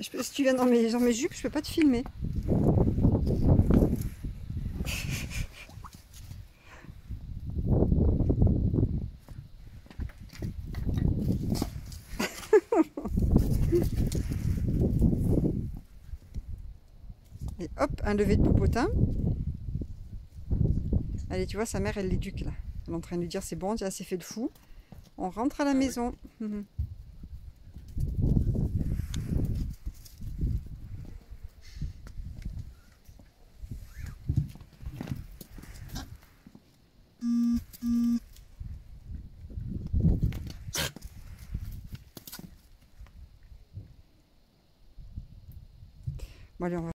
Je peux, si tu viens dans mes, mes jupes, je peux pas te filmer. Et hop, un lever de poupotin. Allez, tu vois, sa mère, elle l'éduque là. Elle est en train de lui dire c'est bon, tu as assez fait de fou. On rentre à la Ah oui. maison. Mhm. Bon, allez, on va